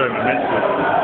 show him immensely.